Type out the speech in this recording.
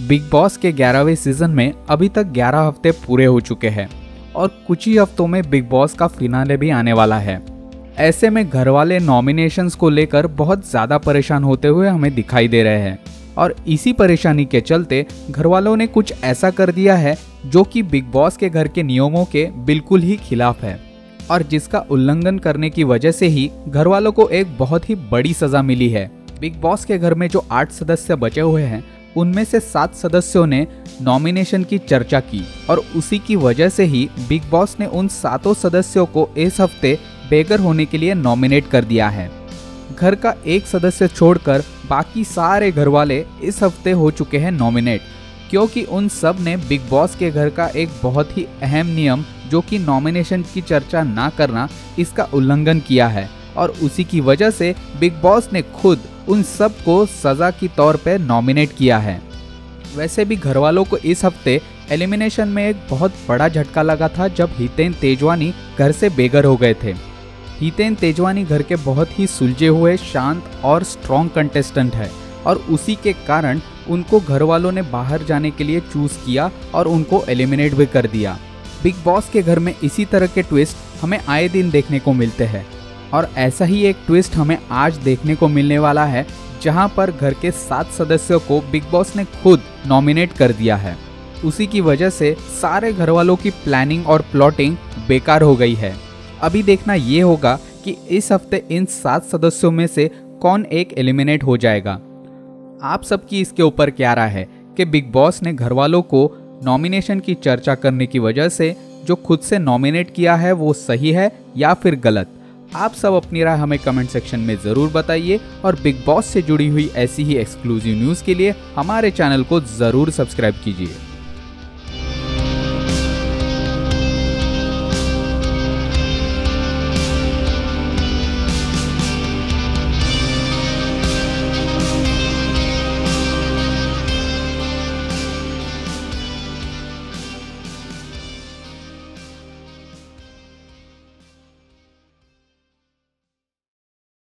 Big boss के 11वें season में अभी तक 11 हफ़्ते पूरे हो चुके हैं और कुछ ही हफ्तों में बिग बॉस का फिनाले भी आने वाला है। ऐसे में घर वाले नॉमिनेशंस को लेकर बहुत ज़्यादा परेशान होते हुए हमें दिखाई दे रहे हैं। और इसी परेशानी के चलते घर वालों ने कुछ ऐसा कर दिया है जो कि बिग बॉस के घर के नियमों के बिल्कुल ही खिलाफ है और जिसका उल्लंघन करने की वजह से ही घर वालों को एक बहुत ही बड़ी सजा मिली है। बिग बॉस के घर में जो आठ सदस्य बचे हुए हैं उनमें से सात सदस्यों ने नॉमिनेशन की चर्चा की और उसी की वजह से ही बिग बॉस ने उन सातों सदस्यों को इस हफ़्ते बेगर होने के लिए नॉमिनेट कर दिया है। घर का एक सदस्य छोड़कर बाकी सारे घर वाले इस हफ़्ते हो चुके हैं नॉमिनेट क्योंकि उन सबने बिग बॉस के घर का एक बहुत ही अहम नियम, जो कि नॉमिनेशन की चर्चा ना करना, इसका उल्लंघन किया है। और उसी की वजह से बिग बॉस ने खुद उन सबको सजा की तौर पर नॉमिनेट किया है। वैसे भी घर वालों को इस हफ़्ते एलिमिनेशन में एक बहुत बड़ा झटका लगा था जब हितेन तेजवानी घर से बेघर हो गए थे। हितेन तेजवानी घर के बहुत ही सुलझे हुए, शांत और स्ट्रॉन्ग कंटेस्टेंट है और उसी के कारण उनको घर वालों ने बाहर जाने के लिए चूज़ किया और उनको एलिमिनेट भी कर दिया। बिग बॉस के घर में इसी तरह के ट्विस्ट हमें आए दिन देखने को मिलते हैं। और ऐसा ही एक ट्विस्ट हमें आज देखने को मिलने वाला है, जहाँ पर घर के सात सदस्यों को बिग बॉस ने खुद नॉमिनेट कर दिया है। उसी की वजह से सारे घर वालों की प्लानिंग और प्लॉटिंग बेकार हो गई है। अभी देखना ये होगा कि इस हफ़्ते इन सात सदस्यों में से कौन एक एलिमिनेट हो जाएगा। आप सबकी इसके ऊपर क्या राय है कि बिग बॉस ने घर वालों को नॉमिनेशन की चर्चा करने की वजह से जो खुद से नॉमिनेट किया है वो सही है या फिर गलत। आप सब अपनी राय हमें कमेंट सेक्शन में ज़रूर बताइए और बिग बॉस से जुड़ी हुई ऐसी ही एक्सक्लूसिव न्यूज़ के लिए हमारे चैनल को ज़रूर सब्सक्राइब कीजिए।